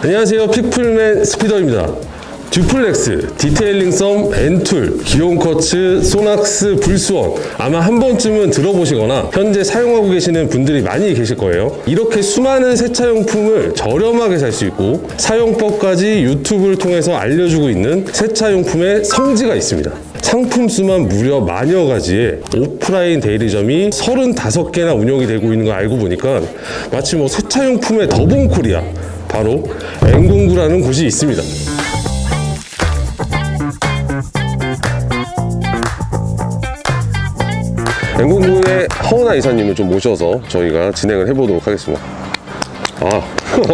안녕하세요. 픽플맨 스피더입니다. 듀플렉스, 디테일링 썸, 엔툴, 기온 커츠, 소낙스, 불스원 아마 한 번쯤은 들어보시거나 현재 사용하고 계시는 분들이 많이 계실 거예요. 이렇게 수많은 세차용품을 저렴하게 살 수 있고 사용법까지 유튜브를 통해서 알려주고 있는 세차용품의 성지가 있습니다. 상품 수만 무려 만여 가지의 오프라인 대리점이 35개나 운영이 되고 있는 거 알고 보니까 마치 뭐 세차용품의 더본 코리아 바로 N공구라는 곳이 있습니다. N공구의 허은아 이사님을 좀 모셔서 저희가 진행을 해보도록 하겠습니다. 아,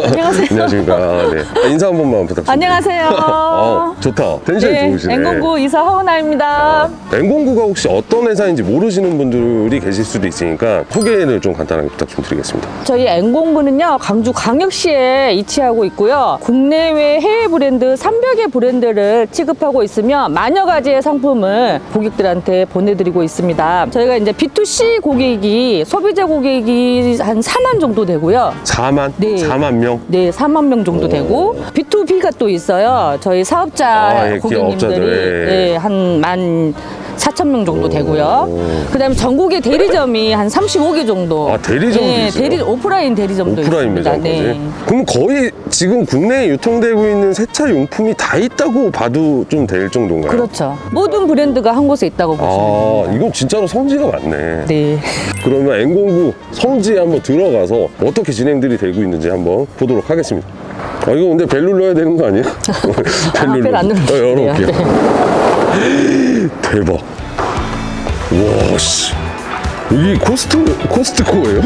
안녕하세요. 안녕하십니까. 아, 네. 인사 한 번만 부탁드립니다. 안녕하세요. 어, 좋다. 텐션이 네, 좋으시네. N공구 이사 허은아입니다. N공구가 혹시 어떤 회사인지 모르시는 분들이 계실 수도 있으니까 소개를 좀 간단하게 부탁 좀 드리겠습니다. 저희 N공구는요, 광주 광역시에 위치하고 있고요. 국내외 해외 브랜드 300여 브랜드를 취급하고 있으며 만여 가지의 상품을 고객들한테 보내드리고 있습니다. 저희가 이제 B2C 고객이, 소비자 고객이 한 4만 정도 되고요. 4만? 네. 4만 명? 네, 4만 명 정도 되고 B2B가 또 있어요. 저희 사업자 아, 예, 고객님들이 기업자들, 예. 네, 한만 4천 명 정도 되고요. 그다음에 전국의 대리점이 한 35개 정도. 아, 대리점도 네, 있어요? 대리 오프라인 대리점도 오프라인 있습니다. 매장까지? 네. 그럼 거의 지금 국내에 유통되고 있는 세차 용품이 다 있다고 봐도 좀 될 정도인가요? 그렇죠. 모든 브랜드가 한 곳에 있다고 보시면 아, 이건 진짜로 성지가 많네. 네. 그러면 N공구 성지에 한번 들어가서 어떻게 진행들이 되고 있는지 한번 보도록 하겠습니다. 아, 이거 근데 벨 눌러야 되는 거 아니에요? 아, 벨안 눌러도 어, 열어볼게요. 돼요. 대박. 와, 씨. 여기 코스트, 코스트코예요?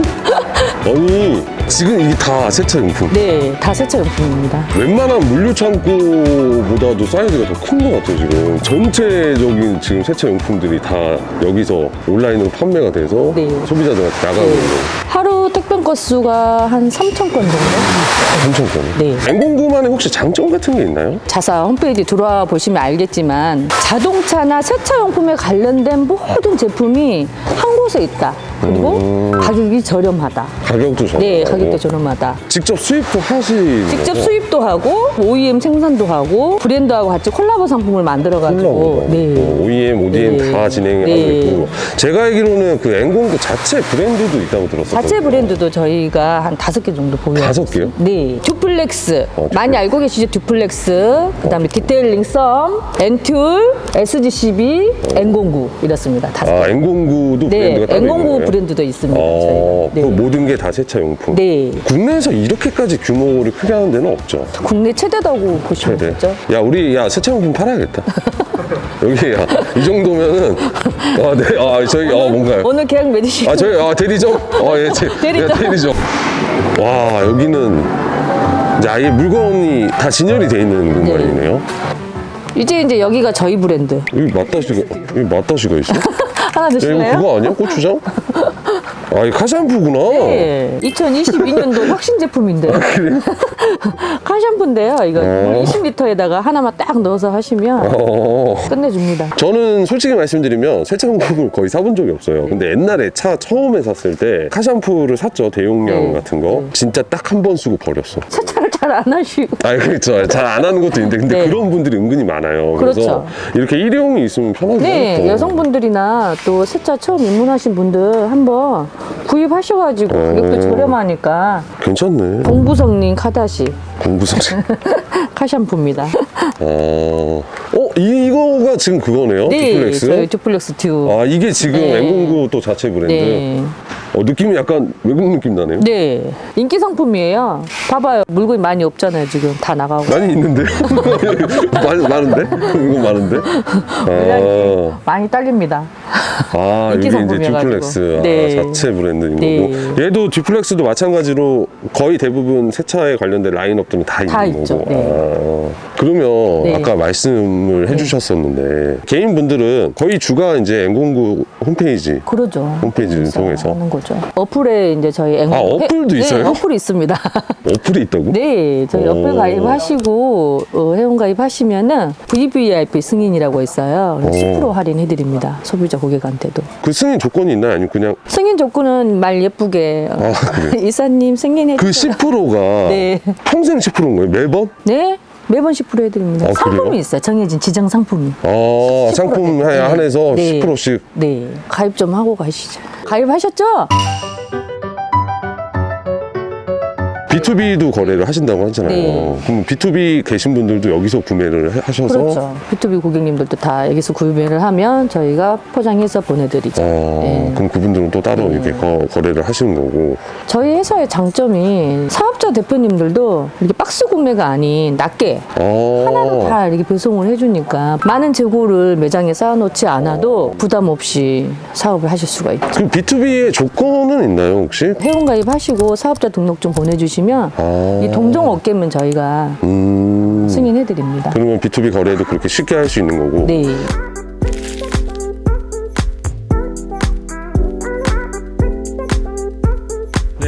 아니, 지금 이게 다 세차용품. 네, 다 세차용품입니다. 웬만한 물류 창고보다도 사이즈가 더 큰 것 같아요, 지금. 전체적인 지금 세차용품들이 다 여기서 온라인으로 판매가 돼서 네. 소비자들한테 나가는 네. 거예요. 하루 택배 건수가 한 3천 건 정도? 3,000건. 네. N공구만의 혹시 장점 같은 게 있나요? 자사 홈페이지 들어와 보시면 알겠지만 자동차나 세차용품에 관련된 모든 제품이 한 곳에 있다. 그리고 음. 가격이 저렴하다. 가격도 저렴하고. 네, 가격도 저렴하다. 직접 수입도 하시는 직접 거죠? 수입도 하고 OEM 생산도 하고 브랜드하고 같이 콜라보 상품을 만들어 가지고 네. 어, OEM, ODM 네. 다 진행을 네. 하고 있고 제가 알기로는 그 N공구 자체 브랜드도 있다고 들었어요. 자체 브랜드도 저희가 한 다섯 개 정도 보유하고 다섯. 개요? 네. 듀플렉스. 어, 많이. 알고 계시죠? 듀플렉스. 그다음에 디테일링 썸, 엔툴, SGCB, N공구 이렇습니다. 다섯 개. 아, N공구도 네, 브랜드가 따로 N공구 있는 거예요? 브랜드도 있습니다. 어, 저희가. 그 모든 게 다 세차용품. 네. 국내에서 이렇게까지 규모를 크게 하는 데는 없죠. 국내 최대다고 보시면 최대. 되죠. 야, 우리 야 세차용품 팔아야겠다. 여기 야, 이 정도면은 아, 네, 아, 저희 아 뭔가요? 오늘 계약 맺으시고 아, 저희 아 대리점. 아, 예, 제, 대리점. 예, 대리점. 와, 여기는 이제 아예 물건이 다 진열이 돼 있는 공간이네요. 이제 이제 여기가 저희 브랜드. 여기 맛다시가 여기 맛다시가 있어? 야, 하나 이거 드실래요? 그거 아니야? 고추장? 아, 이 카샴푸구나. 네. 2022년도 혁신 제품인데요. 카샴푸인데요. 이거 어. 20리터에다가 하나만 딱 넣어서 하시면 어. 끝내줍니다. 저는 솔직히 말씀드리면 세차용품을 거의 사본 적이 없어요. 근데 옛날에 차 처음에 샀을 때 카샴푸를 샀죠. 대용량 네. 같은 거. 진짜 딱 한 번 쓰고 버렸어. 세차를 잘 안 하시고. 아, 그렇죠. 잘 안 하는 것도 있는데, 근데 네. 그런 분들이 은근히 많아요. 그래서 그렇죠. 이렇게 일회용이 있으면 편하긴 네, 하겠다. 여성분들이나 또 세차 처음 입문하신 분들 한번 구입하셔가지고 음. 가격도 저렴하니까 괜찮네. 공부성님 카다시 공부성. 카샴푸입니다. 어, 어, 이거가 지금 그거네요. 네, 디플렉스. 저희 듀플렉스 듀. 아, 이게 지금 네. N공구 또 자체 브랜드. 네. 어, 느낌이 약간 외국 느낌 나네요. 네, 인기 상품이에요. 봐봐요, 물건이 많이 없잖아요. 지금 다 나가고. 많이 있는데? 많, 많은데? 이거 많은데? 아, 많이 딸립니다. 아 이게 이제. 듀플렉스 네. 아, 자체 브랜드인 네. 거고 얘도 듀플렉스도 마찬가지로 거의 대부분 세차에 관련된 라인업들은 다, 다 있는 있죠. 거고 네. 아, 그러면 네. 아까 말씀을 해주셨었는데 개인분들은 거의 주가 이제 N공구 홈페이지 그러죠. 홈페이지를 통해서? 하는 거죠. 어플에 이제 저희 앵 아, 어플도 네, 있어요? 어플이 있습니다. 어플이 있다고? 네, 저희 오. 어플 가입하시고 어, 회원 가입하시면은 VVIP 승인이라고 있어요. 그래서 오. 10% 할인해드립니다. 소비자 해드리죠 고객한테도. 그 승인 조건이 있나요? 아니면 그냥 승인 조건은 말 예쁘게 어, 이사님 승인해 그 주세요. 10%가 네. 평생 10%인 거예요? 매번? 네 매번 10% 해드립니다. 아, 그래요? 상품이 있어요. 정해진 지정 상품이. 아, 상품 네. 한해서 네. 10%씩. 네 가입 좀 하고 가시죠. 가입하셨죠? B2B도 거래를 하신다고 하잖아요. 네. 그럼 B2B 계신 분들도 여기서 구매를 해- 하셔서 그렇죠. B2B 고객님들도 다 여기서 구매를 하면 저희가 포장해서 보내드리죠. 어, 네. 그럼 그분들은 또 따로 이렇게 거, 거래를 하시는 거고. 저희 회사의 장점이 사업자 대표님들도 이렇게 박스 구매가 아닌 낮게 어. 하나로 다 이렇게 배송을 해주니까 많은 재고를 매장에 쌓아놓지 않아도 부담 없이 사업을 하실 수가 있죠. 그 B2B의 조건은 있나요, 혹시? 회원 가입하시고 사업자 등록증 보내주시면 아. 이 동종 업계면 저희가 음. 승인해드립니다. 그러면 B2B 거래도 그렇게 쉽게 할 수 있는 거고. 네.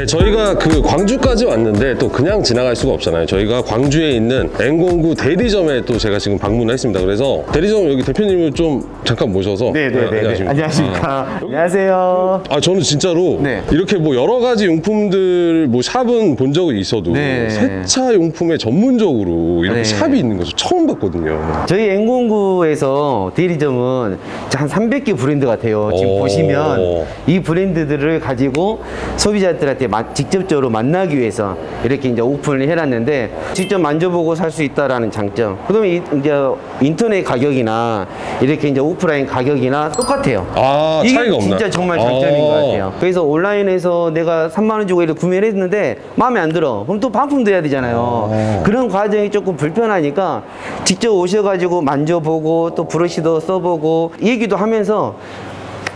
네, 저희가 그 광주까지 왔는데 또 그냥 지나갈 수가 없잖아요. 저희가 광주에 있는 N공구 대리점에 또 제가 지금 방문을 했습니다. 그래서 대리점 여기 대표님을 좀 잠깐 모셔서 네네네. 네, 안녕하십니까. 안녕하세요. 아 저는 진짜로 네. 이렇게 뭐 여러 가지 용품들 뭐 샵은 본 적은 있어도 네. 세차 용품에 전문적으로 이렇게 네. 샵이 있는 것을 처음 봤거든요. 저희 N공구에서 대리점은 한 300개 브랜드 같아요. 지금 오. 보시면 이 브랜드들을 가지고 소비자들한테 마- 직접적으로 만나기 위해서 이렇게 이제 오픈을 해놨는데 직접 만져보고 살 수 있다라는 장점. 그러면 이- 이제 인터넷 가격이나 이렇게 이제 오프라인 가격이나 똑같아요. 아 이게 차이가 없나? 진짜 정말 장점인 아. 것 같아요. 그래서 온라인에서 내가 3만 원 주고 이를 구매를 했는데 마음에 안 들어. 그럼 또 반품도 해야 되잖아요. 그런 과정이 조금 불편하니까 직접 오셔가지고 만져보고 또 브러쉬도 써보고 얘기도 하면서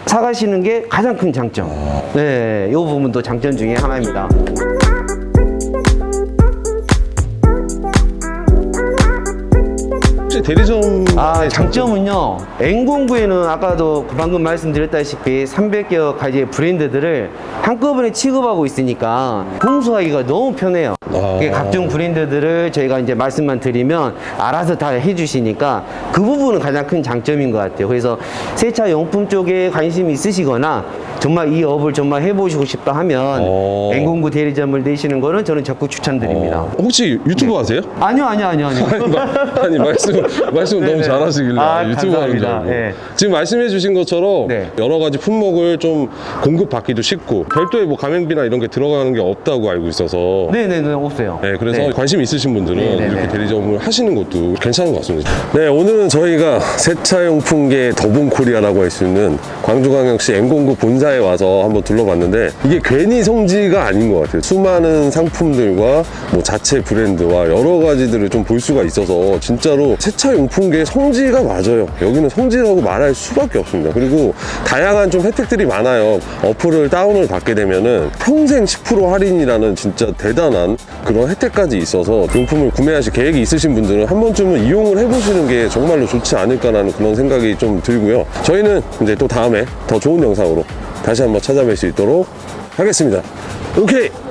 사가시는 게 가장 큰 장점. 네, 이 부분도 장점 중에 하나입니다. 대리점 아, 장점은요. N공구에는 아까도 방금 말씀드렸다시피 300여 가지의 브랜드들을 한꺼번에 취급하고 있으니까 공수하기가 너무 편해요. 아. 각종 브랜드들을 저희가 이제 말씀만 드리면 알아서 다 해주시니까 그 부분은 가장 큰 장점인 것 같아요. 그래서 세차 용품 쪽에 관심이 있으시거나 정말 이 업을 정말 해보시고 싶다 하면 어. N공구 대리점을 내시는 거는 저는 적극 추천드립니다. 어, 혹시 유튜브 하세요? 아니요, 아니요, 아니요, 아니요. 아니, 마- 아니 말씀 말씀 너무 네네. 잘하시길래 아, 유튜브 하는 줄 감사합니다. 알고 네. 지금 말씀해주신 것처럼 네. 여러 가지 품목을 좀 공급받기도 쉽고 별도의 뭐 가맹비나 이런 게 들어가는 게 없다고 알고 있어서 네네네, 없어요. 네, 그래서 네. 관심 있으신 분들은 네네네. 이렇게 대리점을 하시는 것도 괜찮은 것 같습니다. 네, 오늘은 저희가 세차용품계 더본 코리아라고 할 수 있는 광주광역시 N공구 본사에 와서 한번 둘러봤는데 이게 괜히 성지가 아닌 것 같아요. 수많은 상품들과 뭐 자체 브랜드와 여러 가지들을 좀 볼 수가 있어서 진짜로 세차용품계 성지가 맞아요. 여기는 성지라고 말할 수밖에 없습니다. 그리고 다양한 좀 혜택들이 많아요. 어플을 다운을 받게 되면은 평생 10% 할인이라는 진짜 대단한 그런 혜택까지 있어서 용품을 구매하실 계획이 있으신 분들은 한 번쯤은 이용을 해보시는 게 정말로 좋지 않을까라는 그런 생각이 좀 들고요. 저희는 이제 또 다음에 더 좋은 영상으로 다시 한번 찾아뵐 수 있도록 하겠습니다. 오케이!